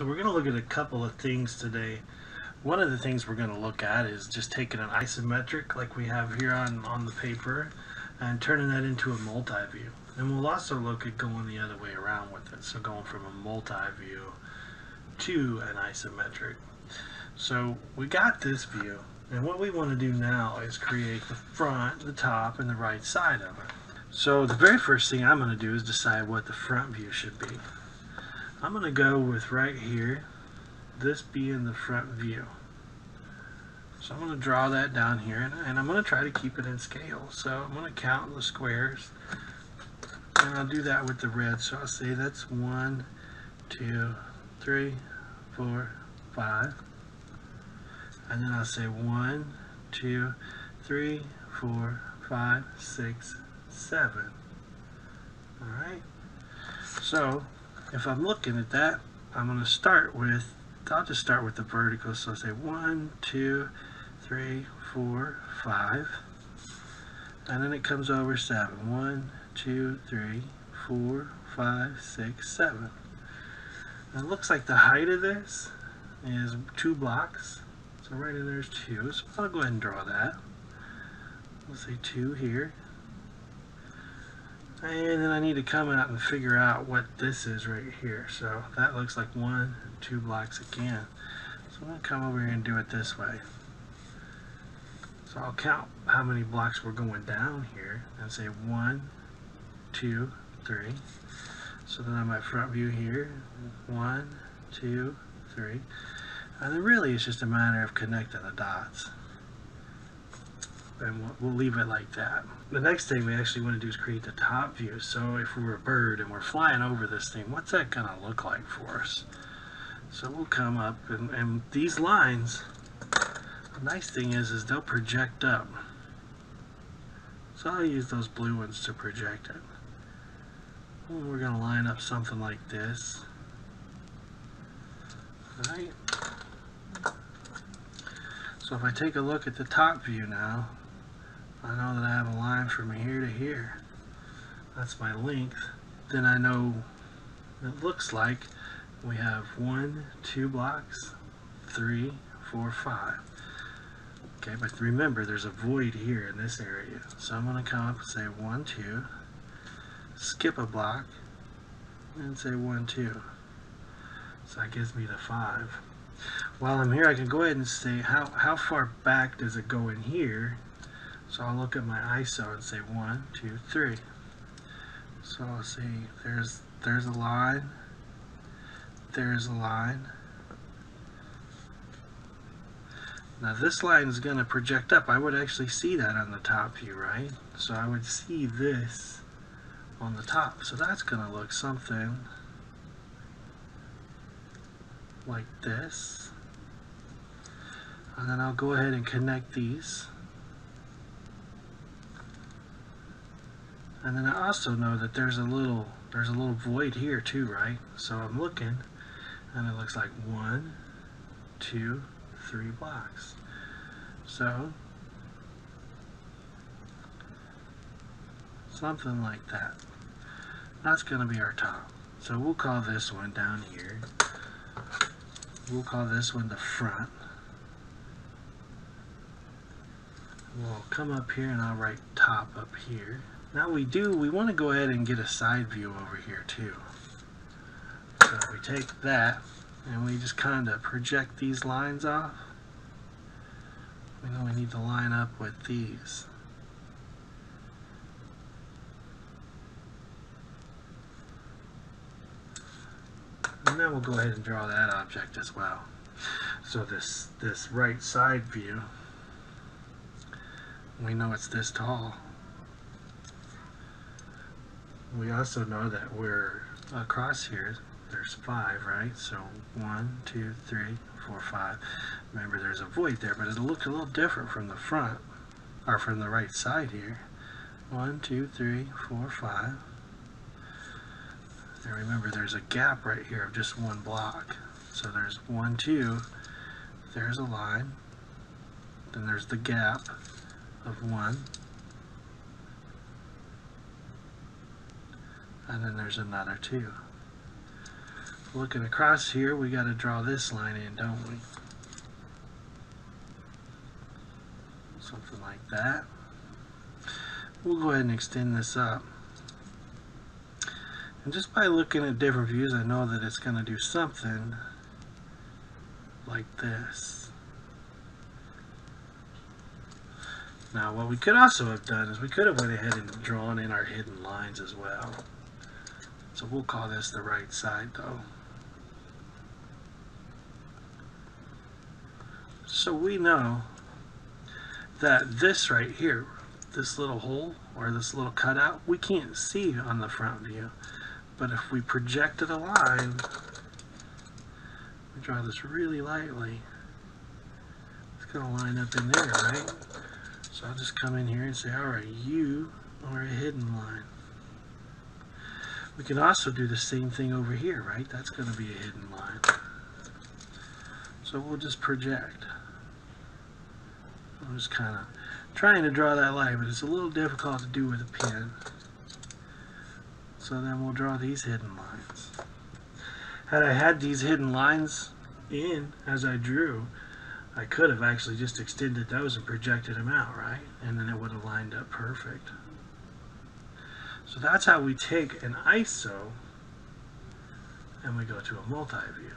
So we're going to look at a couple of things today. One of the things we're going to look at is just taking an isometric like we have here on, on the paper and turning that into a multi-view. And we'll also look at going the other way around with it. So going from a multi-view to an isometric. So we got this view and what we want to do now is create the front, the top, and the right side of it. So the very first thing I'm going to do is decide what the front view should be. I'm going to go with right here, this being the front view. So I'm going to draw that down here and, and I'm going to try to keep it in scale. So I'm going to count the squares and I'll do that with the red. So I'll say that's one, two, three, four, five. And then I'll say one, two, three, four, five, six, seven. Alright. So if I'm looking at that, I'm going to start with, I'll just start with the vertical. So I'll say one, two, three, four, five. And then it comes over seven. One, two, three, four, five, six, seven. And it looks like the height of this is two blocks. So right in there's two. So I'll go ahead and draw that. Let's say two here. And then I need to come out and figure out what this is right here. So that looks like one, two blocks again. So I'm going to come over here and do it this way. So I'll count how many blocks we're going down here and say one, two, three. So then on my front view here, one, two, three. And then really it's just a matter of connecting the dots and we'll, we'll leave it like that. The next thing we actually want to do is create the top view. So if we're a bird and we're flying over this thing, what's that going to look like for us? So we'll come up and, and these lines, the nice thing is, is they'll project up. So I'll use those blue ones to project it. And we're going to line up something like this. Alright. So if I take a look at the top view now, I know that I have a line from here to here. That's my length. Then I know it looks like we have one, two blocks, three, four, five. Okay, but remember there's a void here in this area. So I'm going to come up and say one, two, skip a block, and say one, two. So that gives me the five. While I'm here, I can go ahead and say how, how far back does it go in here so I'll look at my ISO and say one, two, three. So I'll see there's there's a line, there's a line. Now this line is going to project up. I would actually see that on the top view, right? So I would see this on the top. So that's going to look something like this. And then I'll go ahead and connect these. And then I also know that there's a little there's a little void here too, right? So I'm looking and it looks like one, two, three blocks. So something like that. That's going to be our top. So we'll call this one down here. We'll call this one the front. We'll come up here and I'll write top up here. Now we do, we want to go ahead and get a side view over here too. So we take that and we just kind of project these lines off. We know we need to line up with these. And then we'll go ahead and draw that object as well. So this, this right side view, we know it's this tall we also know that we're across here. There's five right? So one two three four five. Remember there's a void there but it'll look a little different from the front or from the right side here. One two three four five. And remember there's a gap right here of just one block. So there's one two there's a line. Then there's the gap of one and then there's another two. Looking across here, we got to draw this line in, don't we? Something like that. We'll go ahead and extend this up. And just by looking at different views, I know that it's going to do something like this. Now what we could also have done is we could have went ahead and drawn in our hidden lines as well. So we'll call this the right side though. So we know that this right here, this little hole or this little cutout, we can't see on the front view. But if we projected a line, we draw this really lightly, it's to line up in there, right? So I'll just come in here and say, alright, you are a hidden line. We can also do the same thing over here, right? That's going to be a hidden line. So we'll just project. I'm just kind of trying to draw that line, but it's a little difficult to do with a pen. So then we'll draw these hidden lines. Had I had these hidden lines in as I drew, I could have actually just extended those and projected them out, right? And then it would have lined up perfect. So that's how we take an ISO and we go to a multi-view.